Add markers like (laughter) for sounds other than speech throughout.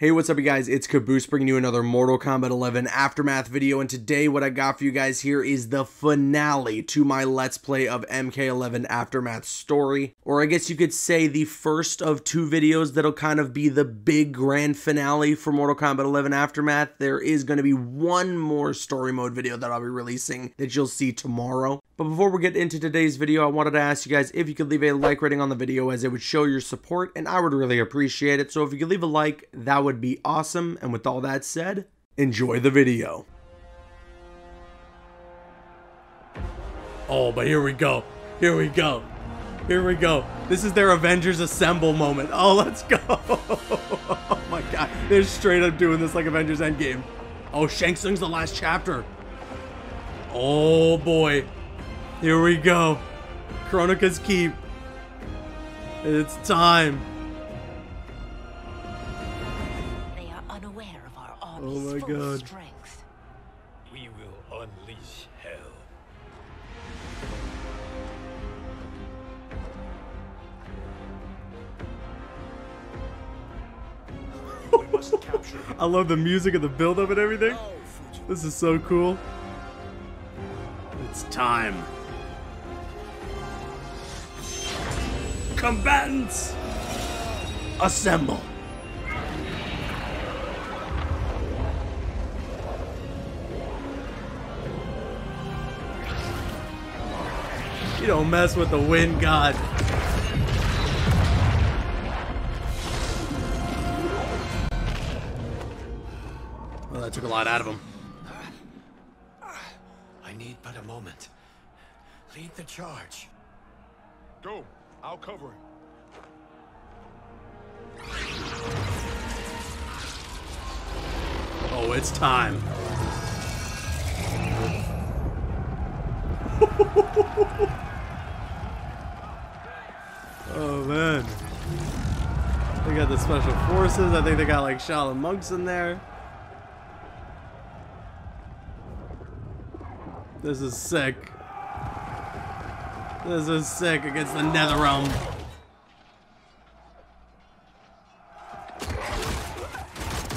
Hey, what's up you guys? It's Caboose bringing you another Mortal Kombat 11 Aftermath video, and today what I got for you guys here is the finale to my Let's Play of MK11 Aftermath story. Or I guess you could say the first of two videos that'll kind of be the big grand finale for Mortal Kombat 11 Aftermath. There is going to be one more story mode video that I'll be releasing that you'll see tomorrow. But before we get into today's video, I wanted to ask you guys if you could leave a like rating on the video as it would show your support and I would really appreciate it. So if you could leave a like, that would be awesome. And with all that said, enjoy the video. Oh, but here we go. Here we go. Here we go. This is their Avengers Assemble moment. Oh, let's go. (laughs) oh my god. They're straight up doing this like Avengers Endgame. Oh, Shang Tsung's the last chapter. Oh boy. Here we go. Kronika's Keep. It's time. Oh my God. strength. We will unleash hell. we must capture (laughs) I love the music and the build up and everything. This is so cool. It's time. Combatants, assemble. Don't mess with the wind god. Well, that took a lot out of him. I need but a moment. Lead the charge. Go. I'll cover him. Oh, it's time. (laughs) oh man. They got the special forces. I think they got like Shaolin monks in there. This is sick. This is sick against the Netherrealm.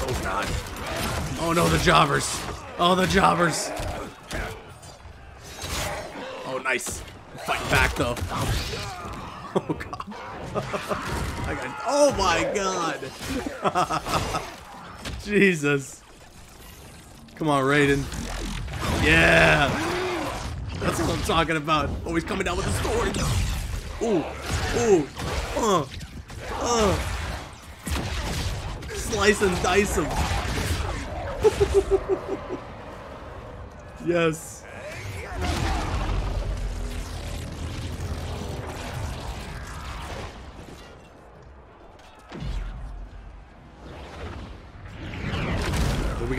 Oh god. Oh no, the jobbers. Oh, the jobbers. Oh, nice. Fighting back though. Oh, Oh god. Got, oh my god. (laughs) Jesus. Come on, Raiden. Yeah. That's what I'm talking about. Always coming down with the sword. Ooh. Ooh. Uh. Uh. Slice and dice him. (laughs) yes.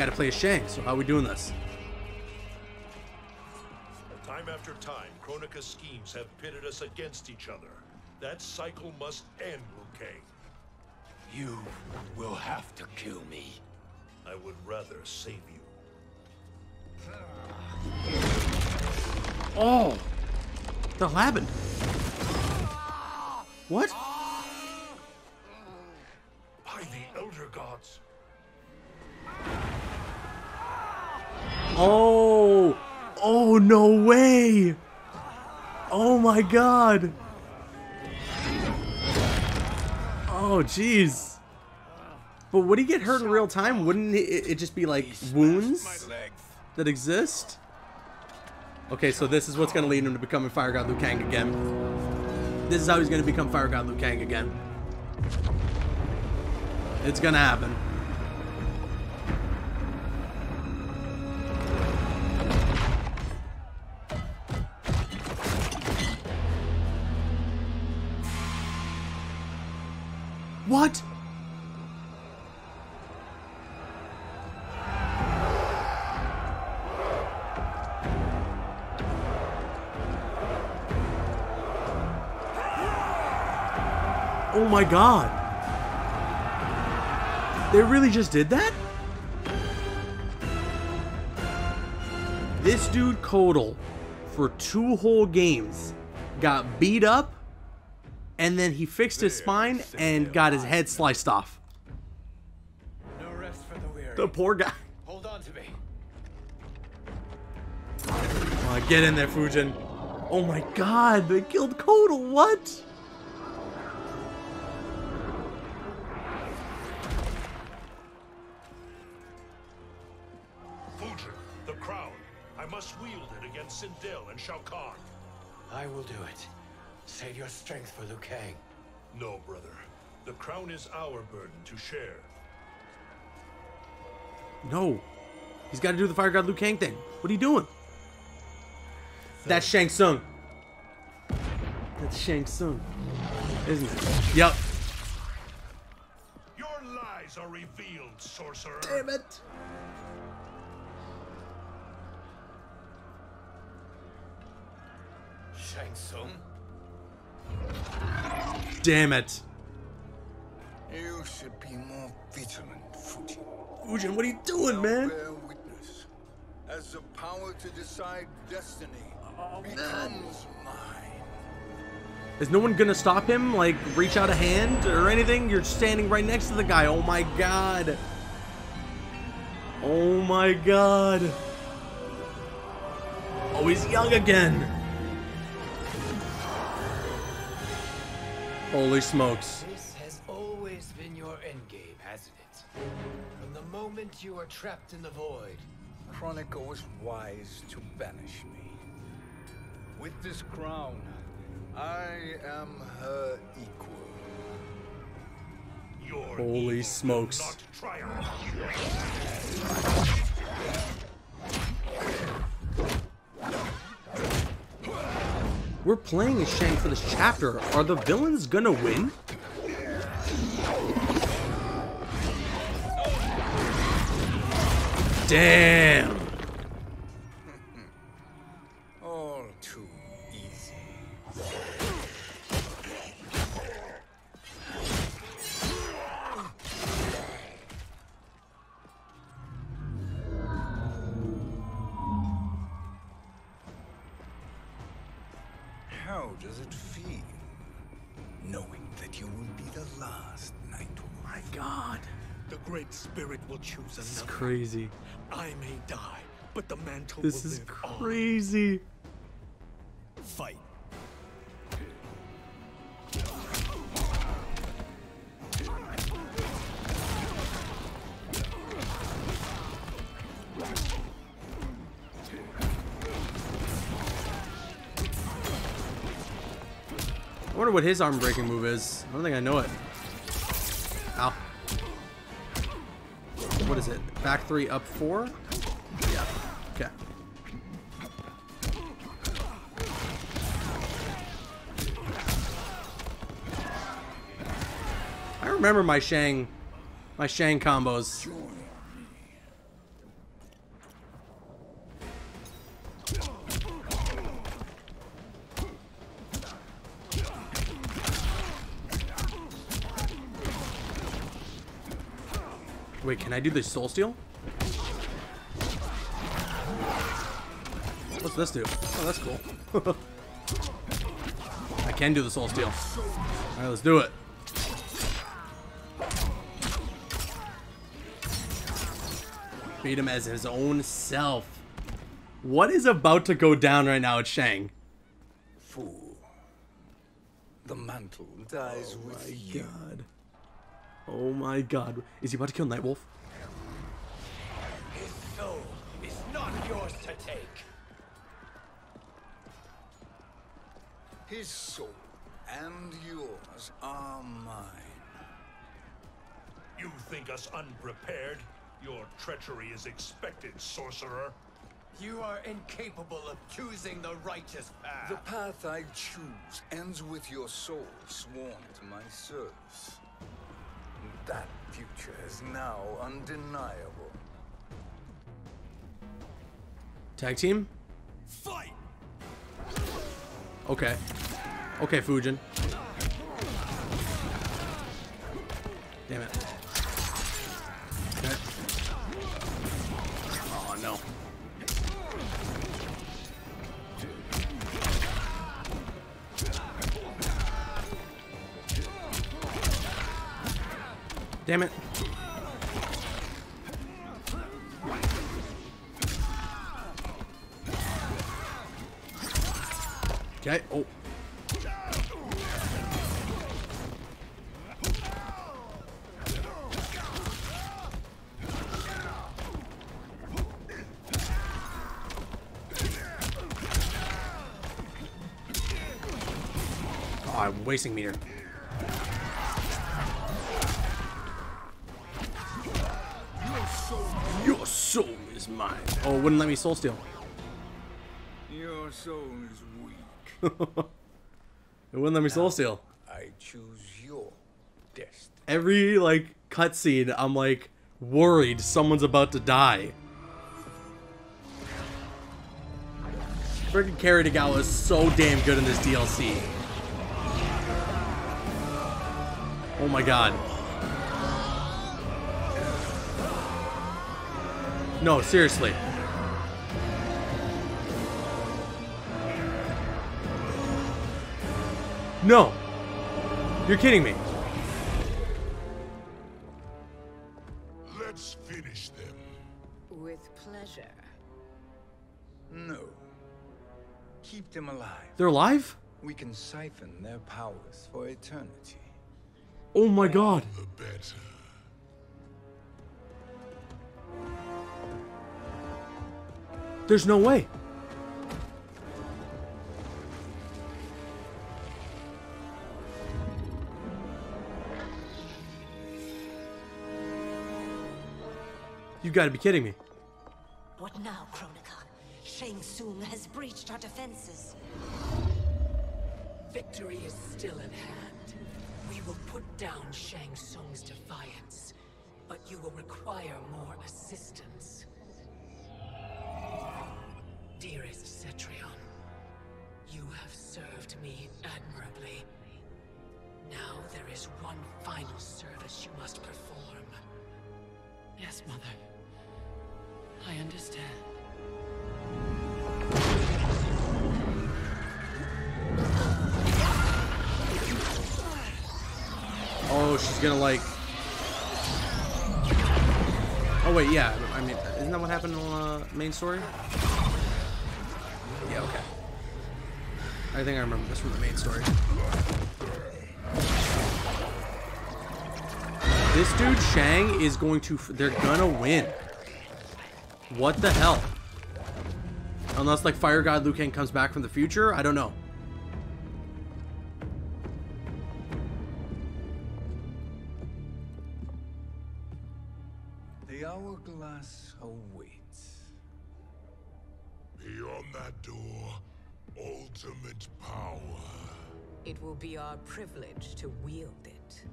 But we gotta play a Shang, so how are we doing this? Time after time, Kronika's schemes have pitted us against each other. That cycle must end, Liu Kang. You will have to kill me. I would rather save you. Oh! The happened? What? Oh! Oh, no way! Oh my god! Oh, jeez. But would he get hurt in real time? Wouldn't it, it just be like wounds that exist? Okay, so this is what's going to lead him to becoming Fire God Liu Kang again. This is how he's going to become Fire God Liu Kang again. It's going to happen. Oh my god. They really just did that? This dude Kotal for two whole games got beat up and then he fixed his spine and got his head sliced off. The poor guy. Hold on to me. On, get in there, Fujin. Oh my god, they killed Kotal, what? I must wield it against Sindel and Shao Kahn. I will do it. Save your strength for Liu Kang. No, brother. The crown is our burden to share. No. He's got to do the Fire God Liu Kang thing. What are you doing? That's Shang Tsung. That's Shang Tsung. Isn't it? Yep. Your lies are revealed, sorcerer. Damn it. Damn it. You should be more vigilant, Fujin. Fujin, what are you doing, Now man? Bear witness. As the power to decide destiny becomes mine. Is no one gonna stop him? Like, reach out a hand or anything? You're standing right next to the guy. Oh my god. Oh my god. Oh, he's young again. Holy smokes. This has always been your endgame, hasn't it? From the moment you were trapped in the void. Kronika was wise to banish me. With this crown, I am her equal. Your Holy smokes. We're playing as Shang for this chapter. Are the villains gonna win? Damn. Spirit will choose This is crazy. I may die, but the mantle This will is crazy. on. Fight. I wonder what his arm breaking move is. I don't think I know it. Ow. What is it? Back three, up four? Yeah. Okay. I remember my Shang, my Shang combos. Wait, can I do the soul steal? What's this do? Oh, that's cool. (laughs) I can do the soul steal. Alright, let's do it. Beat him as his own self. What is about to go down right now at Shang? Fool. The mantle dies oh with you. God. Oh my god. Is he about to kill Nightwolf? His soul is not yours to take. His soul and yours are mine. You think us unprepared? Your treachery is expected, sorcerer. You are incapable of choosing the righteous path. The path I choose ends with your soul sworn to my service. That future is now undeniable. Tag team? Fight! Okay. Okay, Fujin. Damn it. Damn it. Okay. Oh. Oh, I'm wasting meter. Wouldn't let me soul steal. Your soul is weak. (laughs) It wouldn't let me soul steal. I choose your destiny. Every like cutscene, I'm like worried someone's about to die. Freaking Cary Tagawa is so damn good in this DLC. Oh my god. No, seriously. No. You're kidding me. Let's finish them. With pleasure. No. Keep them alive. They're alive? We can siphon their powers for eternity. Oh my god. The better. There's no way. Gotta be kidding me. What now, Kronika? Shang Tsung has breached our defenses. Victory is still at hand. We will put down Shang Tsung's defiance, but you will require more assistance. Dearest Cetrion, you have served me admirably. Now there is one final service you must perform. Yes, Mother. I understand. Oh, she's gonna like. Oh wait, yeah. I mean, isn't that what happened in the uh, main story? Yeah. Okay. I think I remember this from the main story. This dude Shang is going to. They're gonna win. What the hell? Unless like Fire God Liu Kang comes back from the future, I don't know. The hourglass awaits. Beyond that door, ultimate power. It will be our privilege to wield it.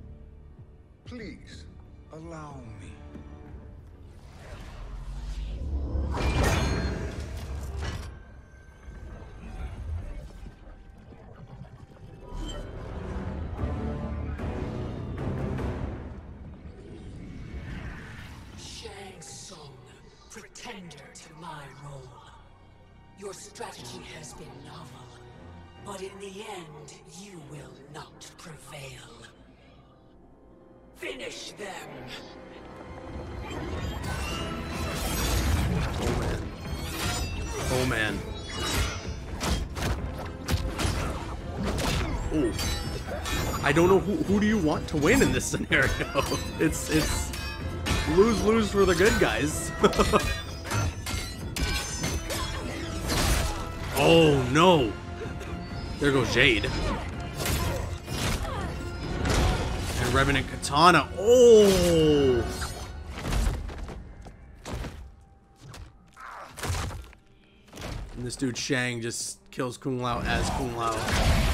Please, allow me. My role. Your strategy has been novel, but in the end, you will not prevail. Finish them! Oh man. Oh. I don't know who who do you want to win in this scenario. (laughs) It's it's lose lose for the good guys. (laughs) oh no. There goes Jade. And Revenant Katana. Oh. And this dude Shang just kills Kung Lao as Kung Lao.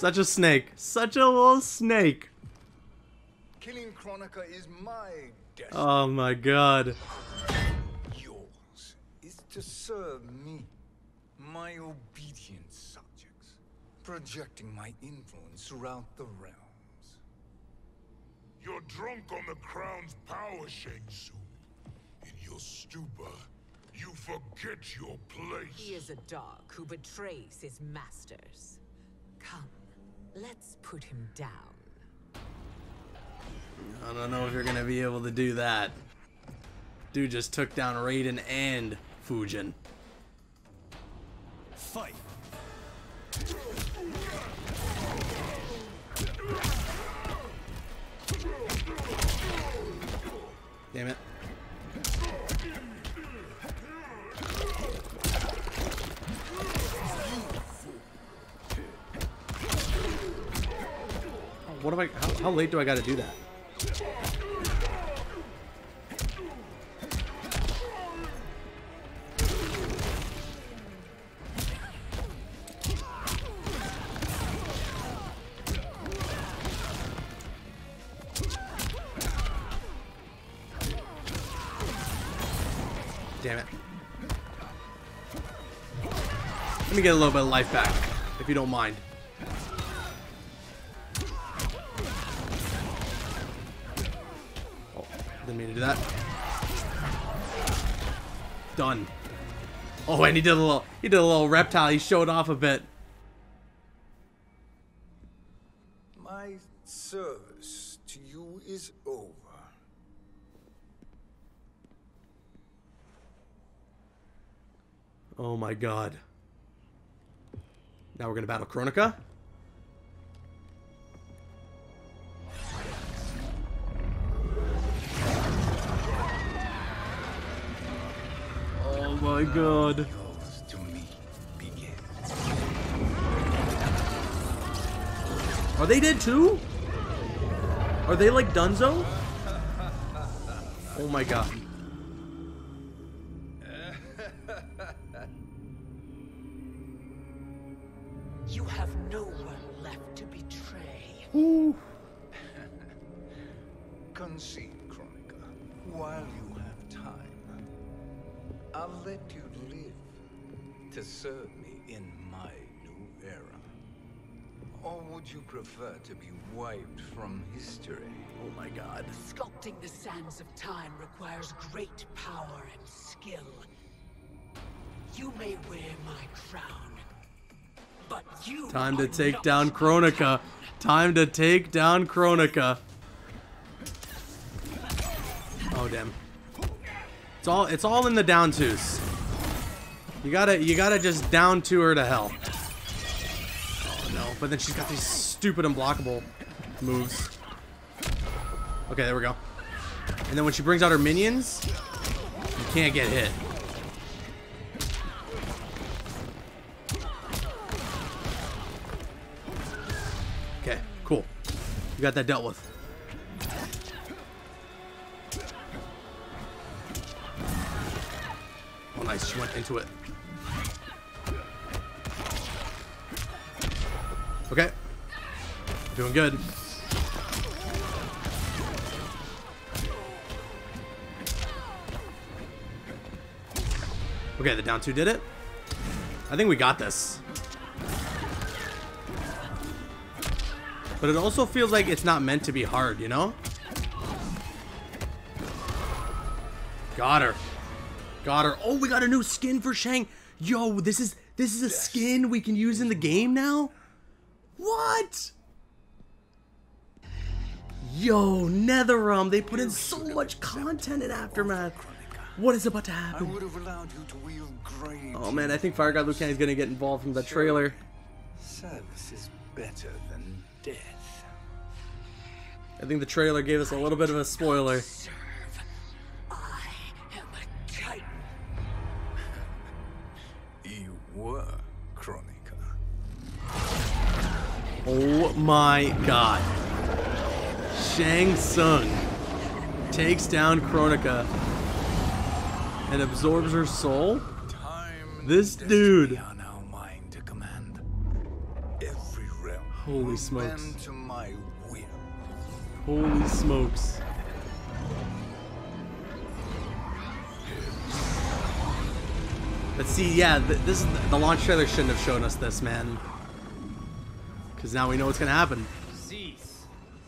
Such a snake. Such a little snake. Killing Kronika is my destiny. Oh my god. Yours is to serve me, my obedient subjects, projecting my influence throughout the realms. You're drunk on the crown's power, Shang Tsung. In your stupor, you forget your place. He is a dog who betrays his masters. Come, let's put him down. I don't know if you're gonna be able to do that. Dude just took down Raiden and Fujin. Fight. Damn it. What am I? How, how late do I got to do that? Damn it. Let me get a little bit of life back, if you don't mind. To do that. Done. Oh, and he did a little, he did a little reptile. He showed off a bit. My service to you is over. Oh my god. Now we're gonna battle Kronika. My god. Are they dead too? Are they like Dunzo? Oh my god. To serve me in my new era. Or would you prefer to be wiped from history? Oh my god. Sculpting the sands of time requires great power and skill. You may wear my crown, but you Time to take down my Kronika. Time to take down Kronika. Oh damn. It's all it's all in the down twos. You gotta you gotta just down to her to hell. Oh no, but then she's got these stupid unblockable moves. Okay, there we go. And then when she brings out her minions, you can't get hit. Okay, cool. You got that dealt with. Nice. She went into it. Okay. Doing good. Okay, the down two did it. I think we got this. But it also feels like it's not meant to be hard, you know? Got her. Got her. Oh, we got a new skin for Shang. Yo, this is this is a skin we can use in the game now? What? Yo, Netherrealm, they put in so much content in Aftermath. What is about to I happen? would have allowed you to wield great. Oh man, I think Fire God Liu Kang is gonna get involved from the trailer. Service is better than death. I think the trailer gave us a little bit of a spoiler. Oh my god. Shang Tsung takes down Kronika and absorbs her soul? Time This dude. are now mine to command. Every realm Holy smokes. to my will. Holy smokes. But see, yeah, th this is the launch trailer shouldn't have shown us this, man. Because now we know what's gonna happen. Cease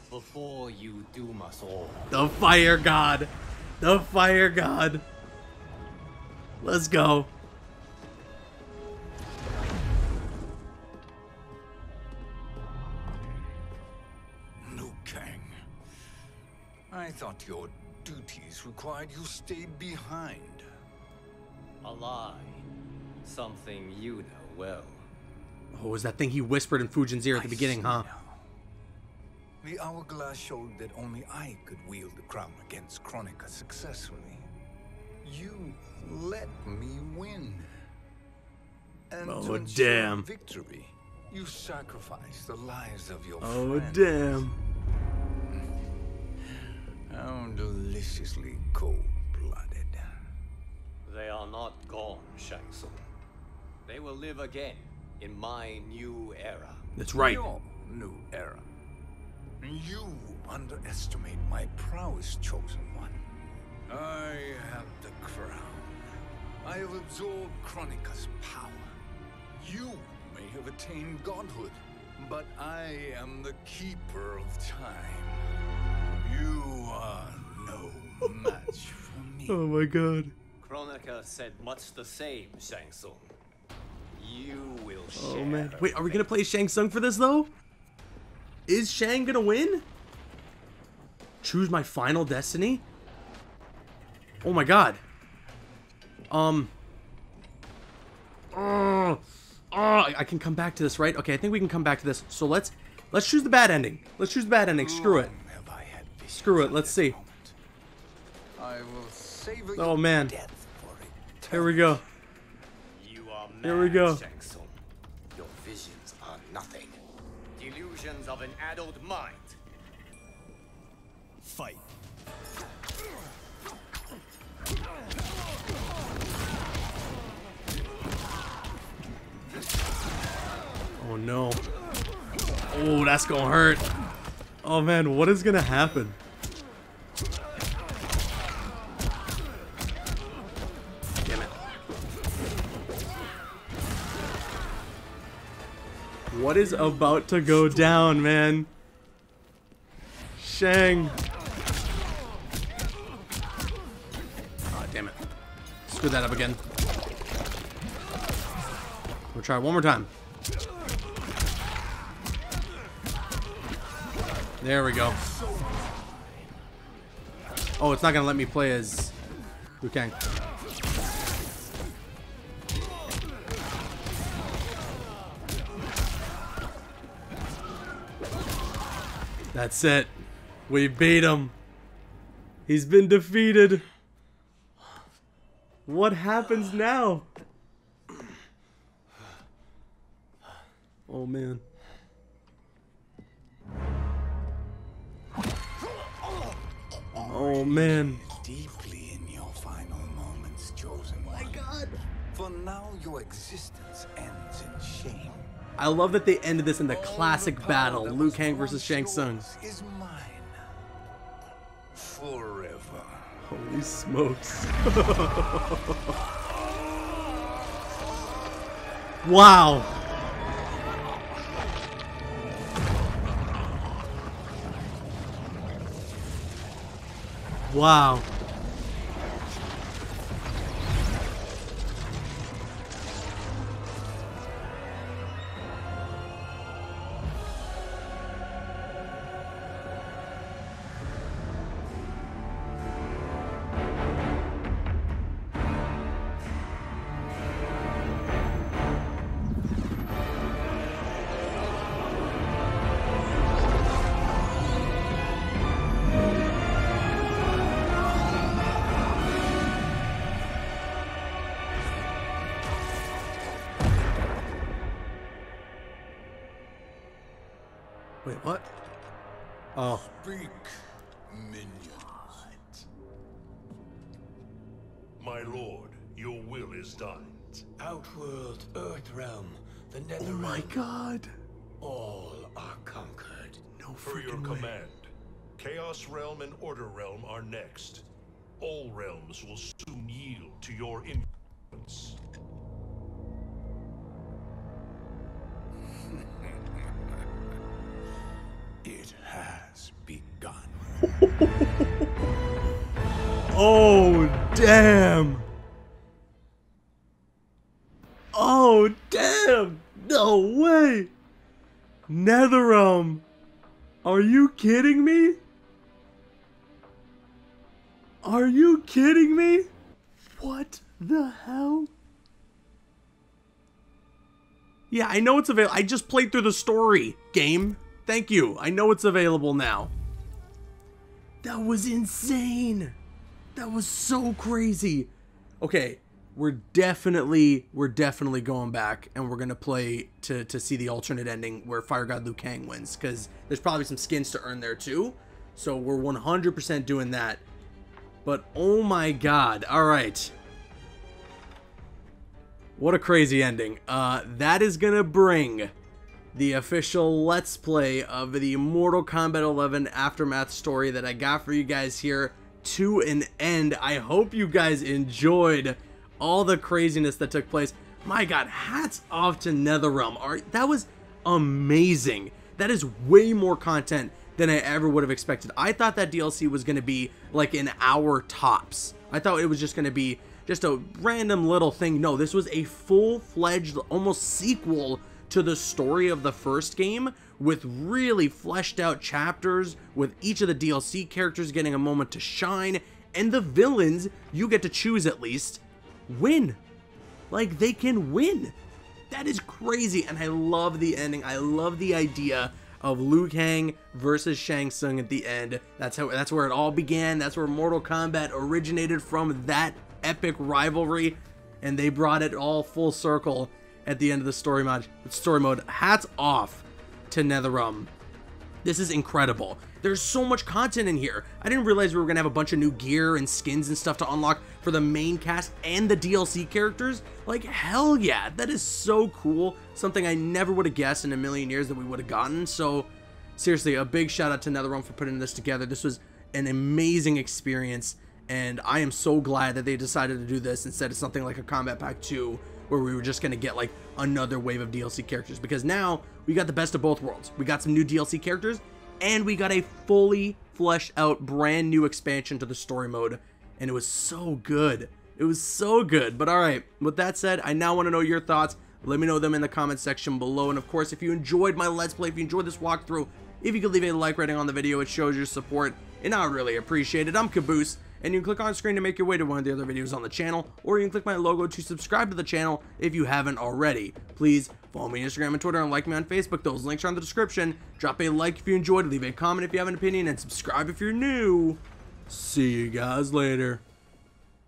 before you doom us all. The fire god. The fire god. Let's go. Liu Kang. I thought your duties required you stayed behind. A lie. Something you know well. Oh, was that thing he whispered in Fujin's ear at the I beginning, huh? now. The hourglass showed that only I could wield the crown against Kronika successfully. You let me win. And Oh, to damn. victory, you sacrificed the lives of your Oh, friends. damn. How deliciously cold-blooded. They are not gone, Shang Tsung. They will live again in my new era. That's right. Your new era. You underestimate my prowess, chosen one. I have the crown. I have absorbed Kronika's power. You may have attained godhood, but I am the keeper of time. You are no (laughs) match for me. Oh my god. Kronika said much the same, Shang Tsung. You will Oh man. Wait, are we gonna play Shang Tsung for this though? Is Shang gonna win? Choose my final destiny? Oh my god. Um. Oh, oh, I can come back to this, right? Okay, I think we can come back to this. So let's let's choose the bad ending. Let's choose the bad ending. Screw it. Long have I had visions Screw it. Let's see. I will savor Oh, man. Here we go. You Here we go. Shang Your visions are nothing. Delusions of an adult mind. Fight. Oh no. Oh, that's gonna hurt. Oh man, what is gonna happen? What is about to go down, man? Shang. Oh, damn it. Screw that up again. We'll try one more time. There we go. Oh, it's not gonna let me play as Liu Kang. That's it. We beat him. He's been defeated. What happens now? Oh man. Oh man. Deeply in your final moments, chosen one. My God. For now, your existence ends in shame. I love that they ended this in the classic the battle, Liu Kang versus Shang Tsung. Is mine. Forever. Holy smokes. (laughs) wow. Wow. Minions. My lord, your will is done. Outworld, Earthrealm, the oh Netherrealm. Oh my god. All are conquered. No Per your way. command, Chaos Realm and Order Realm are next. All realms will soon yield to your influence. Oh, damn. Oh, damn. No way. Netherrealm. Are you kidding me? Are you kidding me? What the hell? Yeah, I know it's available. I just played through the story game. Thank you. I know it's available now. That was insane. That was so crazy. Okay, we're definitely we're definitely going back and we're gonna play to to see the alternate ending where Fire God Liu Kang wins because there's probably some skins to earn there too. So we're 100% doing that. But oh my god! All right. What a crazy ending. Uh, that is gonna bring the official Let's Play of the Mortal Kombat 11 Aftermath story that I got for you guys here to an end. I hope you guys enjoyed all the craziness that took place. My god, hats off to NetherRealm. Art, that was amazing. That is way more content than I ever would have expected. I thought that DLC was going to be like an hour tops. I thought it was just going to be just a random little thing. No, this was a full-fledged, almost sequel to the story of the first game with really fleshed out chapters with each of the DLC characters getting a moment to shine and the villains you get to choose at least win. Like they can win. That is crazy and I love the ending. I love the idea of Liu Kang versus Shang Tsung at the end. That's how that's where it all began. That's where Mortal Kombat originated from that epic rivalry. And they brought it all full circle at the end of the story mode. Story mode. Hats off to NetherRealm. This is incredible. There's so much content in here. I didn't realize we were gonna have a bunch of new gear and skins and stuff to unlock for the main cast and the DLC characters. Like, hell yeah, that is so cool. Something I never would have guessed in a million years that we would have gotten. So, seriously, a big shout out to NetherRealm for putting this together. This was an amazing experience, and I am so glad that they decided to do this instead of something like a Kombat Pack 2 where we were just going to get like another wave of DLC characters because now we got the best of both worlds. We got some new DLC characters and we got a fully fleshed out brand new expansion to the story mode and it was so good. It was so good. But all right, with that said, I now want to know your thoughts. Let me know them in the comment section below. And of course, if you enjoyed my Let's Play, if you enjoyed this walkthrough, if you could leave a like rating on the video, it shows your support, and I really appreciate it. I'm Caboose, and you can click on screen to make your way to one of the other videos on the channel, or you can click my logo to subscribe to the channel if you haven't already. Please follow me on Instagram and Twitter and like me on Facebook. Those links are in the description. Drop a like if you enjoyed, leave a comment if you have an opinion, and subscribe if you're new. See you guys later.